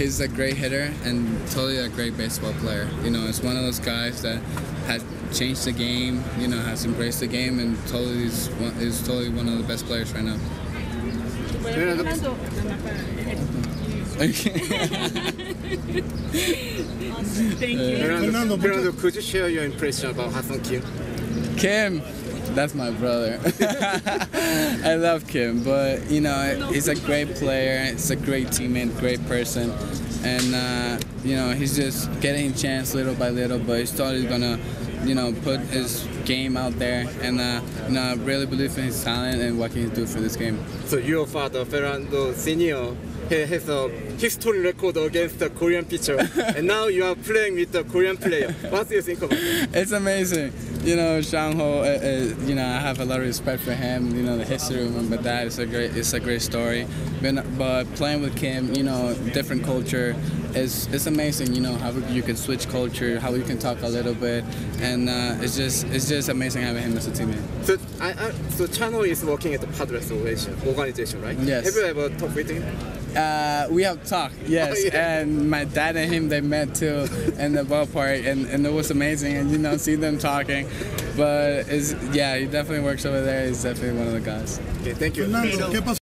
he's a great hitter and totally a great baseball player. You know, it's one of those guys that has changed the game. You know, has embraced the game and totally is, one, is totally one of the best players right now. Fernando, Thank you. Fernando, Fernando, could you share your impression about Ha-Seong Kim? Kim, that's my brother. I love Kim, but you know he's a great player. He's a great teammate, great person, and uh, you know he's just getting a chance little by little. But he's totally gonna, you know, put his game out there, and uh, you know, I really believe in his talent and what he can do for this game. So your father, Fernando Senior, he has a history record against the Korean pitcher, and now you are playing with the Korean player. What do you think about it? It's amazing. You know, Chan Ho. Uh, uh, you know, I have a lot of respect for him. You know, the history of him, but that is a great. It's a great story. But, but playing with Kim, you know, different culture, is it's amazing. You know how you can switch culture, how you can talk a little bit, and uh, it's just it's just amazing having him as a teammate. So, I, I, so Chan Ho is working at the Padres organization, organization right? Yes. Have you ever talked with him? Uh, we have talked, yes, Oh, yeah. and my dad and him they met too in the ballpark, and, and it was amazing, and you know see them talking, but it's yeah he definitely works over there. He's definitely one of the guys. Okay, thank you. Fernando, ¿qué pasó